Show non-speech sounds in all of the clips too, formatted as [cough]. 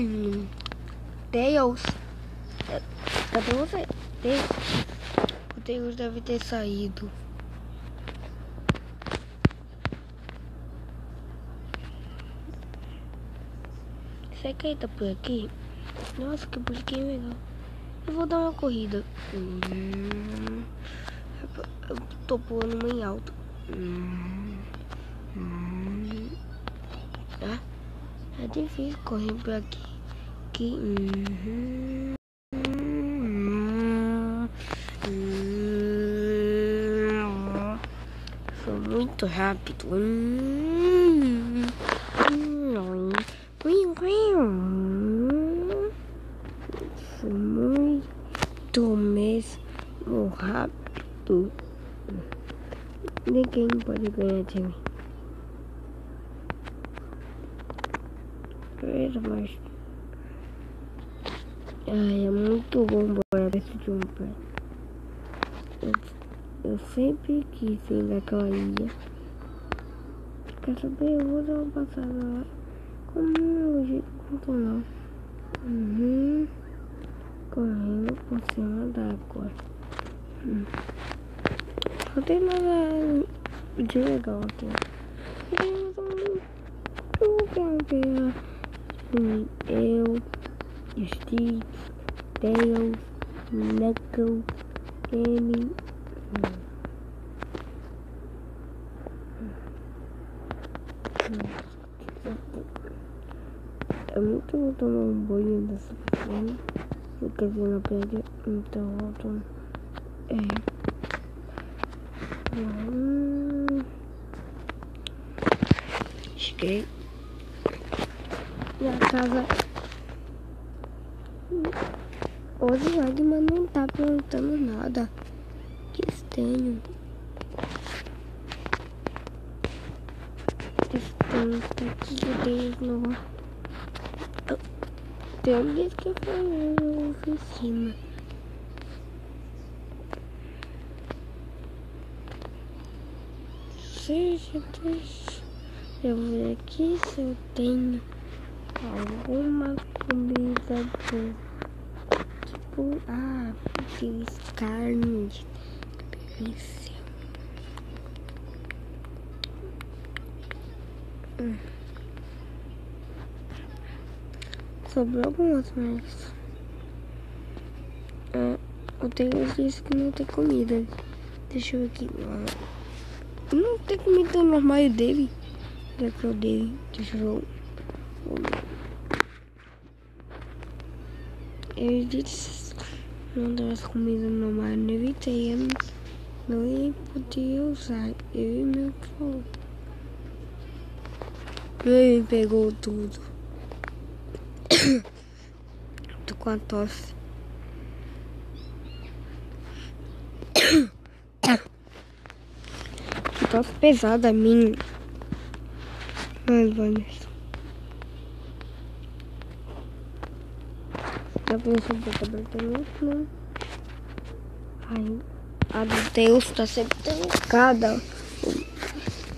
Hum. Deus. Cadê você? Deus. O Deus deve ter saído. Será que ele tá por aqui? Nossa, que bonitinho legal. Eu vou dar uma corrida. Hum, eu tô pulando bem alto. Hum, hum, ah, é difícil correr por aqui. Aqui. Sou muito rápido. Sou muito mesmo rápido. Ninguém pode ganhar de mim. Veja, mas. Ai, é muito bom boiar desse de um pé. Eu, eu sempre quis ir naquela ilha. Quer saber? Eu vou dar uma passada lá. Como não jeito muito não. Uhum. Correndo por cima d'água. Hum. Não tem nada de legal aqui. Eu quero ver eu, Steve, Dale, Knuckles. Hum. É muito bom tomar um banho dessa piscina. Porque vi na praia, então eu tomo. É. Hum. Cheguei. E a casa. Hoje o Agman não tá plantando nada. Que estranho. Estranho, tá aqui Deus no. Tem alguém que foi na oficina. Seja Deus. Eu ver aqui se eu tenho alguma comida boa. Tipo, ah, fiz carne. Que delícia. Hum. Sobrou algumas, mas. É, o Deus disse que não tem comida. Deixa eu ver aqui. Não tem comida no armário dele. Será que eu dei? Deixa eu Ele disse não as comidas no armário. Não evitei. Eu não, não podia usar. Eu e meu falou. Ele pegou tudo. [coughs] Tô com a tosse. [coughs] Tosse pesada minha. Ai, Vanessa. Já pensou eu também não? Ai, a do Deus tá sempre trancada.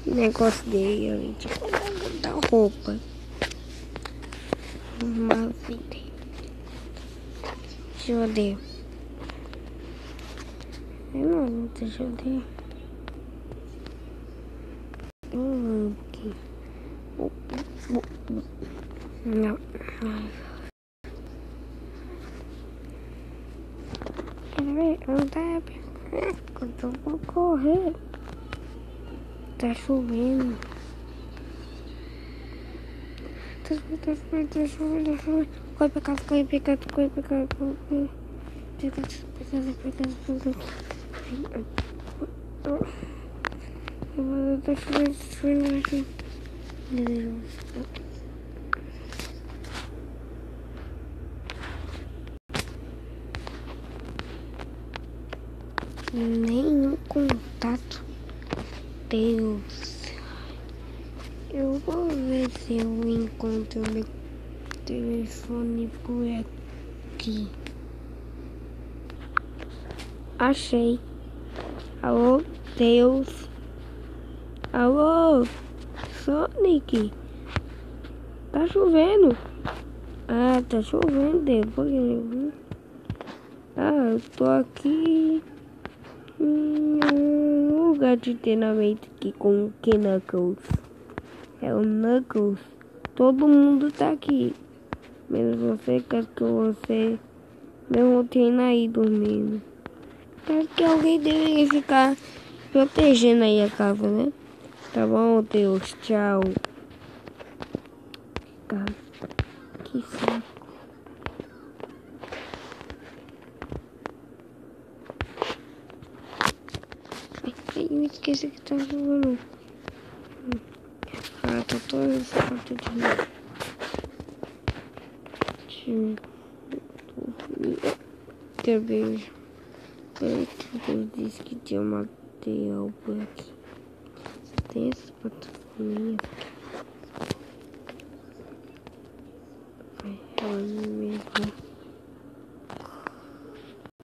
O negócio dele ali, tipo, da roupa. Mas Deixa eu ver. Eu não, deixa eu ver. Hum. Não. Quer ver? Não dá. Eu vou correr. Tá chovendo. Tá chovendo, tá chovendo, tá chovendo, tá chovendo. Corre pra casa, corre pra casa, corre pra casa, corre pra casa. Casa, pra casa, casa, pra casa. Tá chovendo, tá chovendo, tá. Nenhum contato. Deus. Eu vou ver se eu encontro meu telefone por aqui. Achei. Alô, Deus. Alô, Sonic. Tá chovendo. Ah, tá chovendo, porque... Ah, eu tô aqui um lugar de treinamento aqui com o Knuckles. É o Knuckles. Todo mundo tá aqui. Menos você, quero que você mesmo treina aí dormindo. Quero que alguém deveria ficar protegendo aí a casa, né? Tá bom, Deus. Tchau. Tá. Que saco. Eu esqueci que tá jogando. Ah, tô todo esse quarto de novo. Ver? Deus disse que tinha material por aqui. Tem aqui. Vai, ela mesmo.